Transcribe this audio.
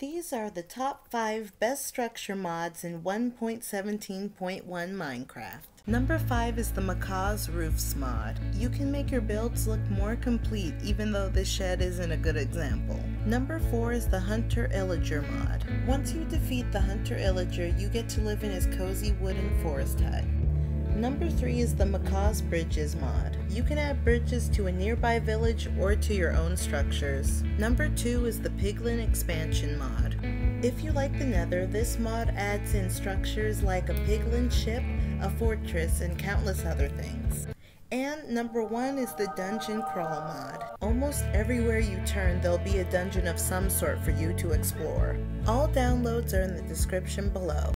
These are the top 5 best structure mods in 1.17.1 Minecraft. Number 5 is the Macaw's Roofs mod. You can make your builds look more complete even though this shed isn't a good example. Number 4 is the Hunter Illager mod. Once you defeat the Hunter Illager, you get to live in his cozy wooden forest hut. Number 3 is the Macaw's Bridges mod. You can add bridges to a nearby village or to your own structures. Number 2 is the Piglin Expansion mod. If you like the nether, this mod adds in structures like a piglin ship, a fortress, and countless other things. And number 1 is the Dungeon Crawl mod. Almost everywhere you turn, there'll be a dungeon of some sort for you to explore. All downloads are in the description below.